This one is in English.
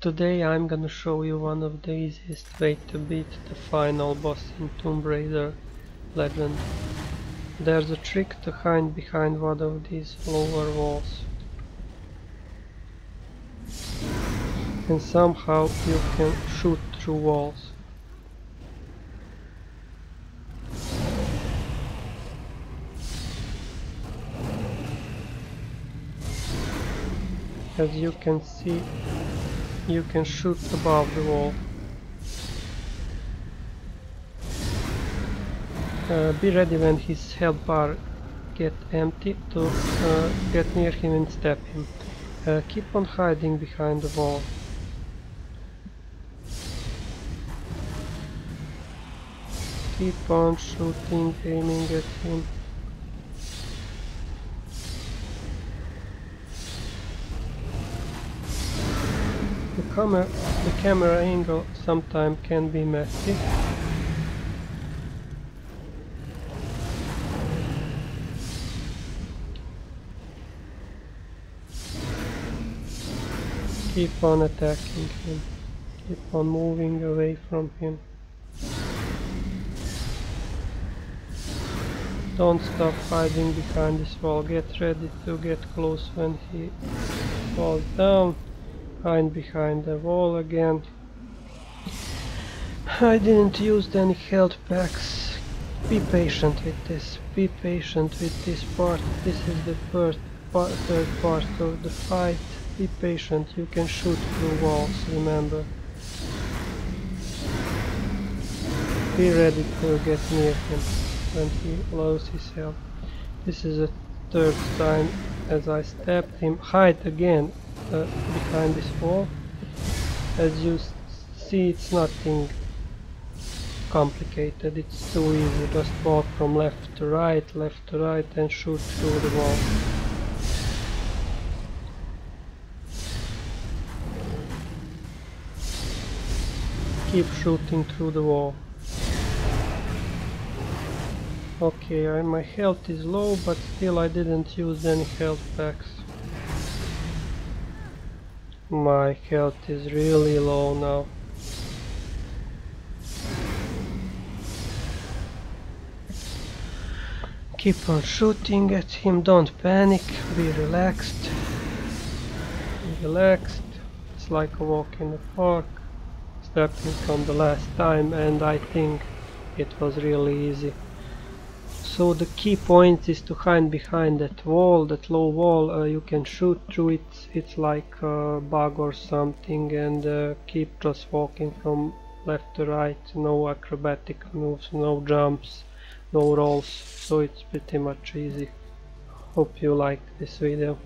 Today I'm gonna show you one of the easiest way to beat the final boss in Tomb Raider Legend. There's a trick to hide behind one of these lower walls. And somehow you can shoot through walls. As you can see, you can shoot above the wall. Uh, be ready when his health bar get empty to uh, get near him and stab him. Uh, keep on hiding behind the wall. Keep on shooting, aiming at him. The camera, the camera angle sometimes can be messy. Keep on attacking him. Keep on moving away from him. Don't stop hiding behind this wall. Get ready to get close when he falls down. Hide behind the wall again. I didn't use any health packs. Be patient with this. Be patient with this part. This is the first part, third part of the fight. Be patient. You can shoot through walls. Remember. Be ready to get near him when he loses his health. This is the third time as I stabbed him. Hide again uh, behind this wall. As you see, it's nothing complicated. It's too easy. Just walk from left to right, left to right, and shoot through the wall. Keep shooting through the wall. Okay, my health is low, but still I didn't use any health packs. My health is really low now. Keep on shooting at him, don't panic, be relaxed. Relaxed, it's like a walk in the park. Stabbed from the last time and I think it was really easy. So the key point is to hide behind that wall, that low wall, uh, you can shoot through it, it's like a bug or something and uh, keep just walking from left to right, no acrobatic moves, no jumps, no rolls, so it's pretty much easy. Hope you liked this video.